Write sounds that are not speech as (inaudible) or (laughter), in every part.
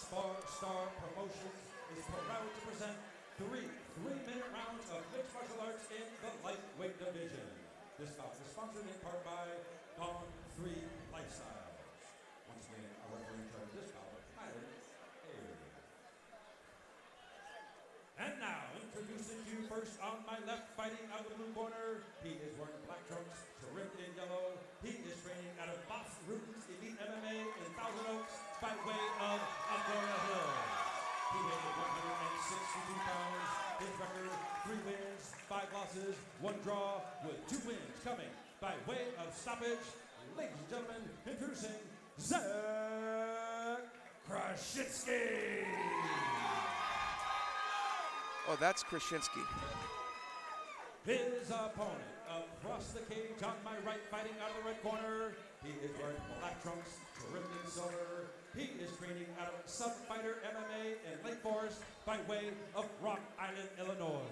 Spar Star Promotions is proud to present three three-minute rounds of mixed martial arts in the lightweight division. This bout is sponsored in part by Dawn 3 Lifestyles. Once again, our referee in charge this bout, Tyler. And now, introducing you first on my left, fighting out of the blue corner. He is wearing black trunks, trimmed in yellow. He is training out of Bas Rutten's Elite MMA in Thousand Oaks by His record, three wins, five losses, one draw, with two wins coming by way of stoppage. Ladies and gentlemen, introducing Zach Kraschinsky. Oh, that's Krasinski. His opponent across the cage on my right, fighting out of the red corner. He is wearing black trunks, trimmed in silver. He is training out of Sub Fighter MMA in Lake Forest by way of Rock Island, Illinois.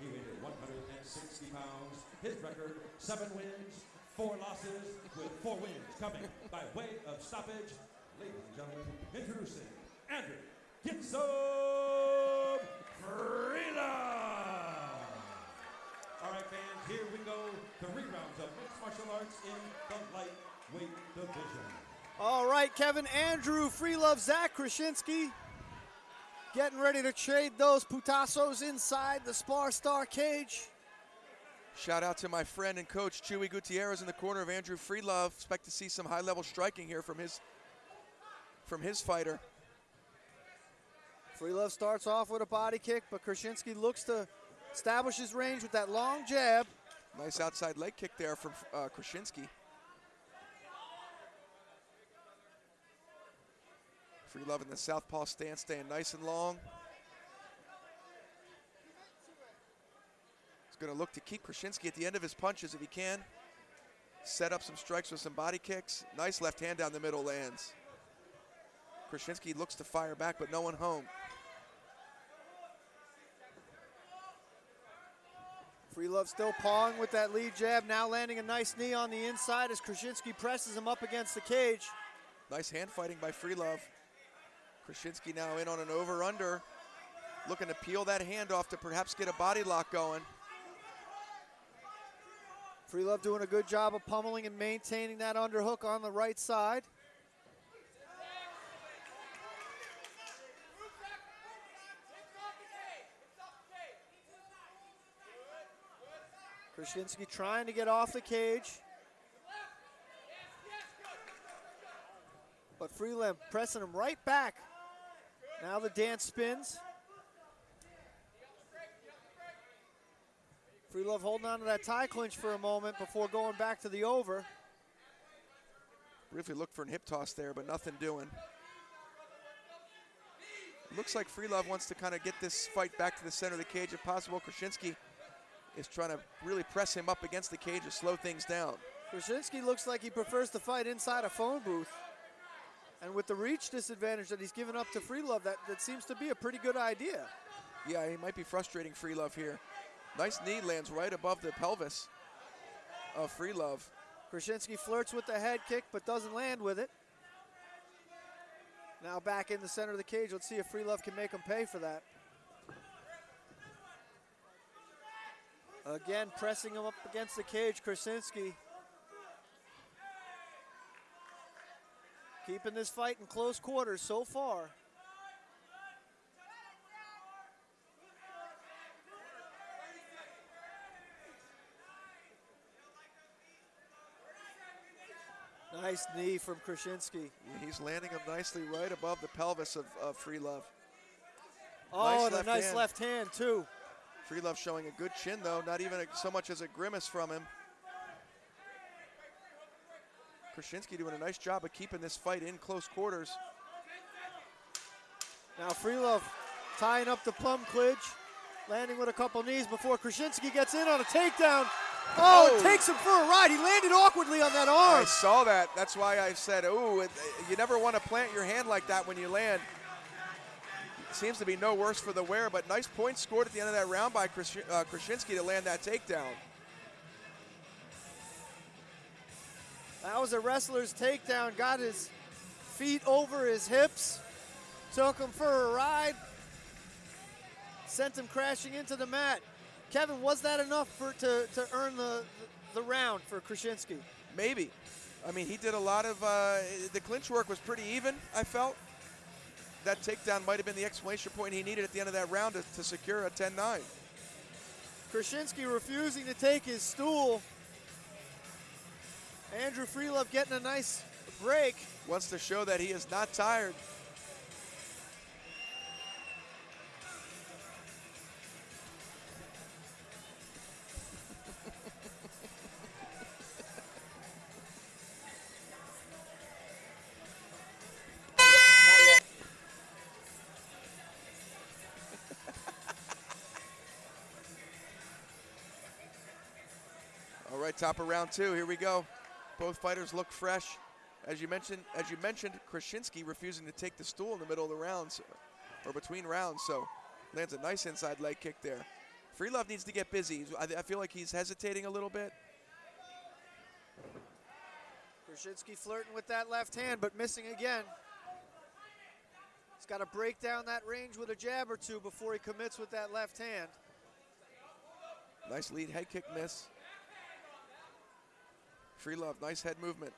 He weighed 160 pounds. His record, seven wins, four losses, with four wins coming by way of stoppage. Ladies and gentlemen, introducing Andrew Gibson Freelove. All right, fans, here we go. Three rounds of mixed martial arts in the lightweight division. All right, Kevin Andrew, Freelove, Zach Krasinski. Getting ready to trade those putazos inside the Spar Star cage. Shout out to my friend and coach Chewy Gutierrez in the corner of Andrew Freelove. Expect to see some high-level striking here from his from his fighter. Freelove starts off with a body kick, but Krasinski looks to establish his range with that long jab. Nice outside leg kick there from uh, Krasinski. Freelove in the southpaw stance, staying nice and long. He's going to look to keep Krasinski at the end of his punches if he can. Set up some strikes with some body kicks. Nice left hand down the middle lands. Krasinski looks to fire back, but no one home. Freelove still pawing with that lead jab, now landing a nice knee on the inside as Krasinski presses him up against the cage. Nice hand fighting by Freelove. Krasinski now in on an over-under. Looking to peel that hand off to perhaps get a body lock going. Freelove doing a good job of pummeling and maintaining that underhook on the right side. Krasinski trying to get off the cage. But Freelove pressing him right back. Now the dance spins. Freelove holding on to that Thai clinch for a moment before going back to the over. Briefly looked for an hip toss there, but nothing doing. Looks like Freelove wants to kind of get this fight back to the center of the cage if possible. Krasinski is trying to really press him up against the cage to slow things down. Krasinski looks like he prefers to fight inside a phone booth. And with the reach disadvantage that he's given up to Freelove, that, that seems to be a pretty good idea. Yeah, he might be frustrating Freelove here. Nice knee lands right above the pelvis of Freelove. Krasinski flirts with the head kick but doesn't land with it. Now back in the center of the cage. Let's see if Freelove can make him pay for that. Again, pressing him up against the cage, Krasinski. Keeping this fight in close quarters so far. Nice knee from Krasinski. He's landing him nicely right above the pelvis of, of Freelove. Oh, Nice and a left nice hand. left hand, too. Freelove showing a good chin, though, not even a, so much as a grimace from him. Krasinski doing a nice job of keeping this fight in close quarters. Now Freelove tying up the plum clinch, landing with a couple knees before Krasinski gets in on a takedown. Oh, Oh. takes him for a ride. He landed awkwardly on that arm. I saw that. That's why I said, ooh, it, you never want to plant your hand like that when you land. Seems to be no worse for the wear, but nice points scored at the end of that round by uh, Krasinski to land that takedown. That was a wrestler's takedown. Got his feet over his hips. took him for a ride, sent him crashing into the mat. Kevin, was that enough for to, to earn the, the round for Krasinski? Maybe. I mean, he did a lot of, uh, the clinch work was pretty even, I felt. That takedown might have been the exclamation point he needed at the end of that round to, to secure a 10-9. Krasinski refusing to take his stool. Andrew Freelove getting a nice break. Wants to show that he is not tired. Right, top of round two. Here we go. Both fighters look fresh. As you mentioned, as you mentioned, Krasinski refusing to take the stool in the middle of the rounds, or between rounds. So lands a nice inside leg kick there. Freelove needs to get busy. I, I feel like he's hesitating a little bit. Krasinski flirting with that left hand, but missing again. He's got to break down that range with a jab or two before he commits with that left hand. Nice lead head kick miss. Freelove, nice head movement.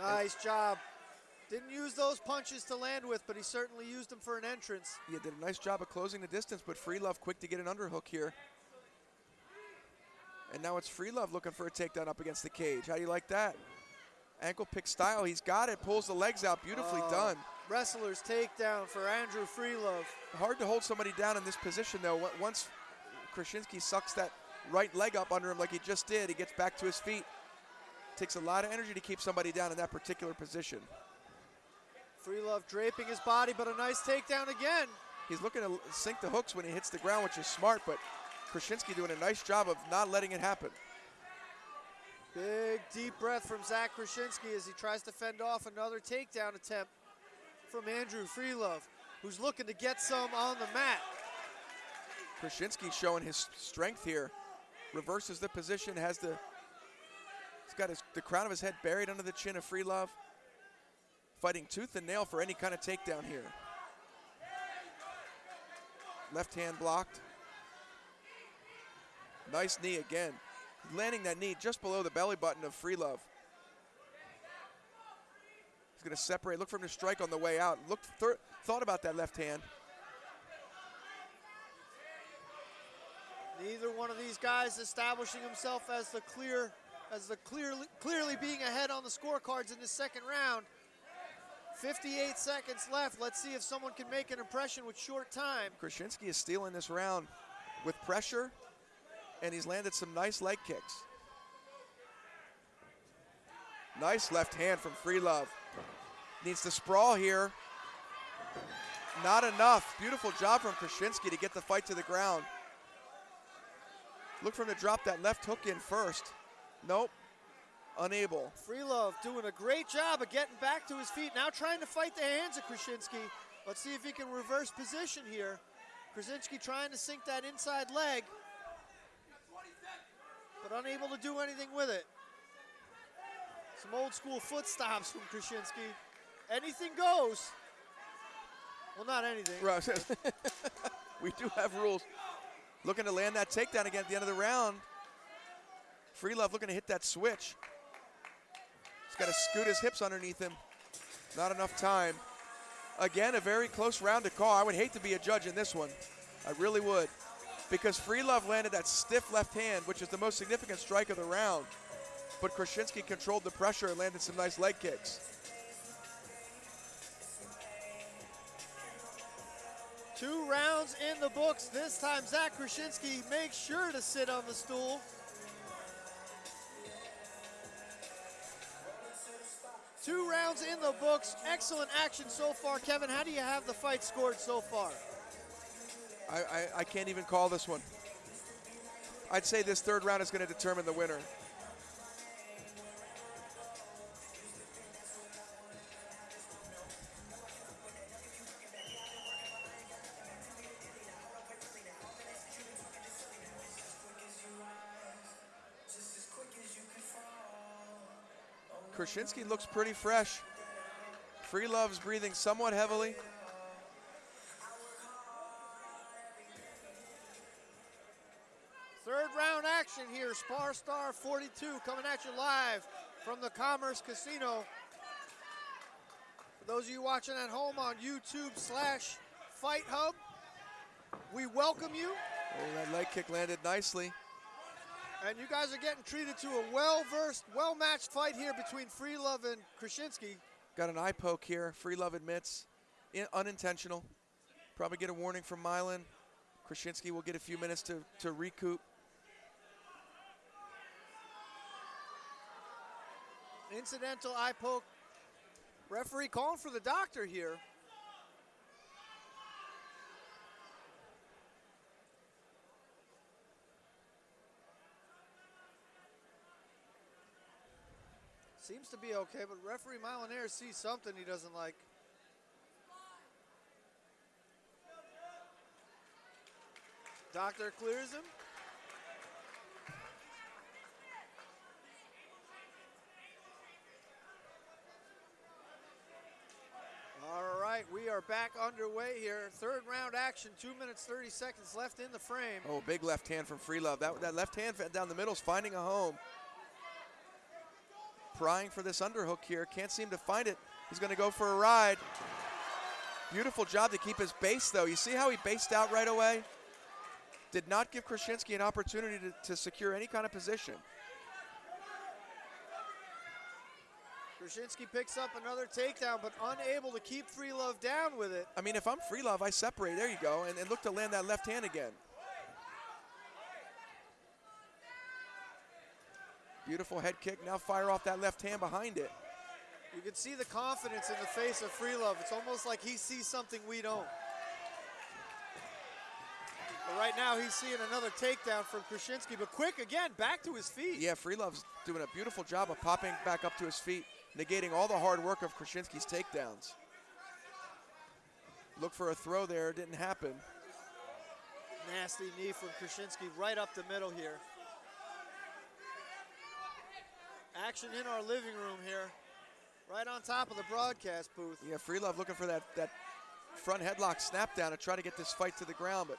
Nice job. Didn't use those punches to land with, but he certainly used them for an entrance. He did a nice job of closing the distance, but Freelove quick to get an underhook here. And now it's Freelove looking for a takedown up against the cage. How do you like that? Ankle pick style, he's got it, pulls the legs out, beautifully Oh, done. Wrestler's takedown for Andrew Freelove. Hard to hold somebody down in this position though. Once Krasinski sucks that right leg up under him like he just did, he gets back to his feet. Takes a lot of energy to keep somebody down in that particular position. Freelove draping his body, but a nice takedown again. He's looking to sink the hooks when he hits the ground, which is smart, but Krasinski doing a nice job of not letting it happen. Big deep breath from Zach Krasinski as he tries to fend off another takedown attempt from Andrew Freelove, who's looking to get some on the mat. Krasinski showing his strength here. Reverses the position, has the he's got his, the crown of his head buried under the chin of Freelove. Fighting tooth and nail for any kind of takedown here. Left hand blocked. Nice knee again. Landing that knee just below the belly button of Freelove. He's going to separate. Look for him to strike on the way out. Thir- thought about that left hand. Neither one of these guys establishing himself as the clear, as the clearly, clearly being ahead on the scorecards in this second round. 58 seconds left. Let's see if someone can make an impression with short time. Krasinski is stealing this round with pressure, and he's landed some nice leg kicks. Nice left hand from Freelove. Needs to sprawl here. Not enough. Beautiful job from Krasinski to get the fight to the ground. Look for him to drop that left hook in first. Nope. Unable. Freelove doing a great job of getting back to his feet. Now trying to fight the hands of Krasinski. Let's see if he can reverse position here. Krasinski trying to sink that inside leg, but unable to do anything with it. Some old school foot stops from Krasinski. Anything goes. Well, not anything. Right. (laughs) we do have rules. Looking to land that takedown again at the end of the round. Freelove looking to hit that switch. He's got to scoot his hips underneath him. Not enough time. Again, a very close round to call. I would hate to be a judge in this one. I really would. Because Freelove landed that stiff left hand, which is the most significant strike of the round. But Krasinski controlled the pressure and landed some nice leg kicks. Two rounds in the books. This time, Zach Krasinski makes sure to sit on the stool. Two rounds in the books. Excellent action so far. Kevin, how do you have the fight scored so far? I, I, I can't even call this one. I'd say this third round is going to determine the winner. Krasinski looks pretty fresh. Freelove's breathing somewhat heavily. Third round action here. Spar Star 42 coming at you live from the Commerce Casino. For those of you watching at home on YouTube slash Fight Hub, we welcome you. Oh, that leg kick landed nicely. And you guys are getting treated to a well-versed, well-matched fight here between Freelove and Krasinski. Got an eye poke here. Freelove admits. In, unintentional. Probably get a warning from Milan. Krasinski will get a few minutes to, to recoup. Incidental eye poke. Referee calling for the doctor here. Seems to be okay, but referee Milanair sees something he doesn't like. Doctor clears him. All right, we are back underway here. Third round action, two minutes, 30 seconds left in the frame. Oh, big left hand from Freelove. That, that left hand down the middle is finding a home. Prying for this underhook here. Can't seem to find it. He's going to go for a ride. Beautiful job to keep his base, though. You see how he based out right away? Did not give Krasinski an opportunity to, to secure any kind of position. Krasinski picks up another takedown, but unable to keep Freelove down with it. I mean, if I'm Freelove, I separate. There you go. And, and look to land that left hand again. Beautiful head kick. Now fire off that left hand behind it. You can see the confidence in the face of Freelove. It's almost like he sees something we don't. But right now he's seeing another takedown from Krasinski, but quick again, back to his feet. Yeah, Freelove's doing a beautiful job of popping back up to his feet, negating all the hard work of Krasinski's takedowns. Look for a throw there, didn't happen. Nasty knee from Krasinski right up the middle here. Action in our living room here, right on top of the broadcast booth. Yeah, Freelove looking for that, that front headlock snap down to try to get this fight to the ground, but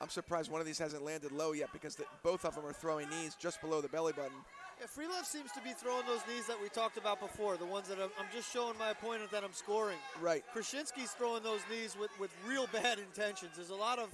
I'm surprised one of these hasn't landed low yet because the, both of them are throwing knees just below the belly button. Yeah, Freelove seems to be throwing those knees that we talked about before, the ones that I'm, I'm just showing my opponent that I'm scoring. Right. Krasinski's throwing those knees with, with real (laughs) bad intentions. There's a lot of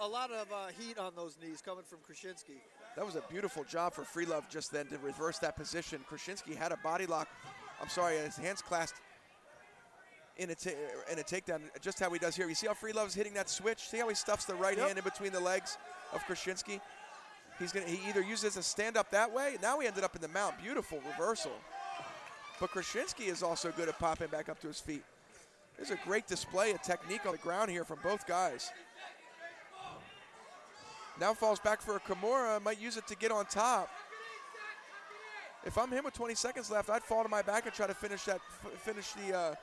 a, a lot of uh, heat on those knees coming from Krasinski. That was a beautiful job for Freelove just then to reverse that position. Krasinski had a body lock. I'm sorry, his hands clasped in a, in a takedown, just how he does here. You see how Freelove's hitting that switch? See how he stuffs the right Yep. hand in between the legs of Krasinski? He's gonna he either uses a stand up that way. Now he ended up in the mount. Beautiful reversal. But Krasinski is also good at popping back up to his feet. There's a great display of technique on the ground here from both guys. Now falls back for a Kimura, might use it to get on top. If I'm him with 20 seconds left, I'd fall to my back and try to finish that, finish the, uh,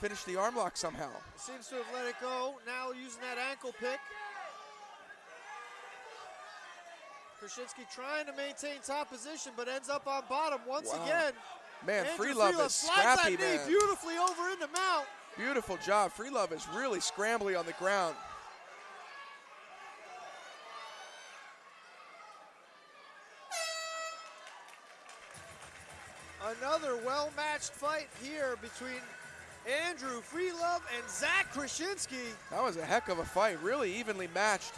finish the arm lock somehow. Seems to have let it go. Now using that ankle pick. Krasinski trying to maintain top position, but ends up on bottom once Wow. again. Man, Andrew Free Love Freelove is scrappy, man. beautifully over in the mount. Beautiful job. Freelove is really scrambly on the ground. Another well-matched fight here between Andrew Freelove and Zach Krasinski. That was a heck of a fight, really evenly matched.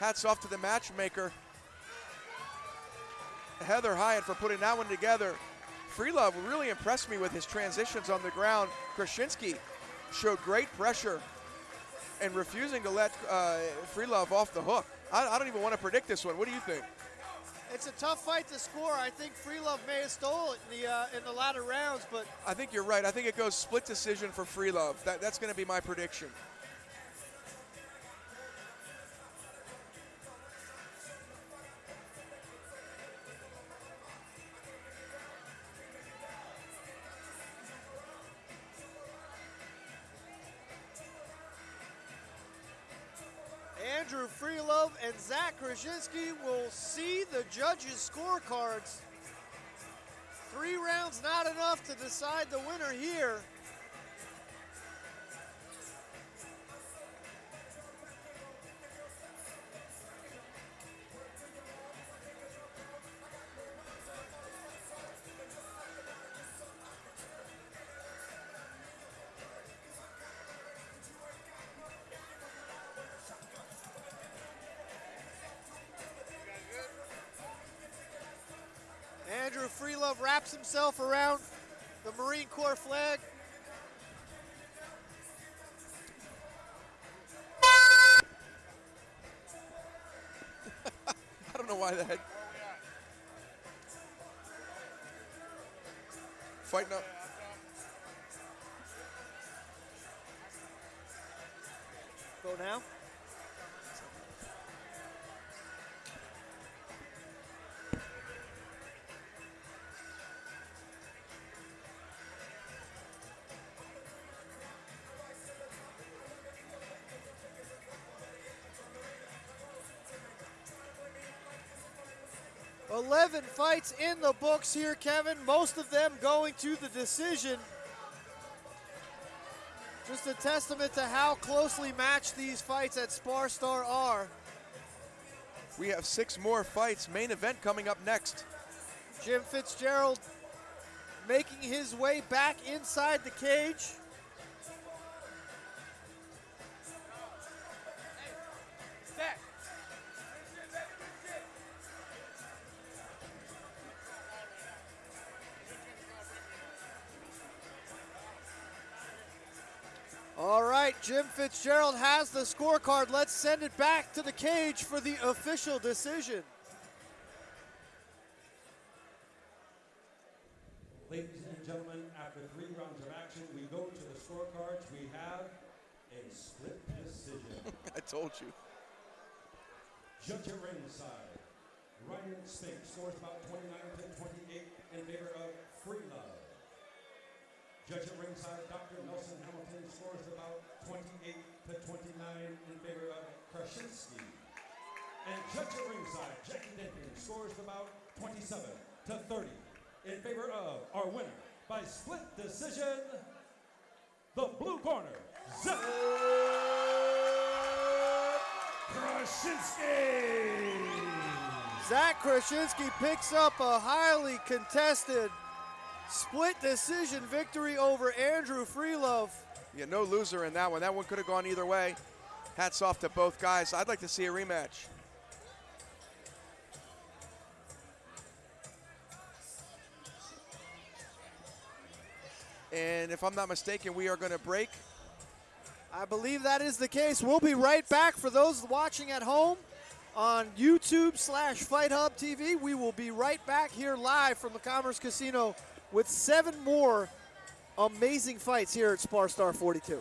Hats off to the matchmaker, Heather Hyatt, for putting that one together. Freelove really impressed me with his transitions on the ground. Krasinski showed great pressure and refusing to let uh, Freelove off the hook. I, I don't even want to predict this one. What do you think? It's a tough fight to score. I think Freelove may have stole it in the uh, in the latter rounds, but I think you're right. I think it goes split decision for Freelove. That, that's going to be my prediction. Andrew Freelove and Zach Krasinski will see the judges' scorecards. Three rounds not enough to decide the winner here. Wraps himself around the Marine Corps flag. (laughs) I don't know why that. Fighting up. 11 fights in the books here, Kevin. Most of them going to the decision. Just a testament to how closely matched these fights at Sparstar are. We have six more fights. Main event coming up next. Jim Fitzgerald making his way back inside the cage. Jim Fitzgerald has the scorecard. Let's send it back to the cage for the official decision. Ladies and gentlemen, after three rounds of action, we go to the scorecards. We have a split decision. (laughs) I told you. Judge at ringside, Ryan Spink scores about 29 to 28 in favor of Freelove. Judge at ringside, Dr. Nelson Hamilton scores about 28 to 29 in favor of Krasinski. And judge at ringside, Jackie Denton scores about 27 to 30 in favor of our winner by split decision, the blue corner, Zach Krasinski. Zach Krasinski picks up a highly contested split decision victory over Andrew Freelove. Yeah, no loser in that one. That one could have gone either way. Hats off to both guys. I'd like to see a rematch. And if I'm not mistaken, we are going to break. I believe that is the case. We'll be right back for those watching at home on YouTube slash Fight Hub TV. We will be right back here live from the Commerce Casino with seven more amazing fights here at Spar Star 42.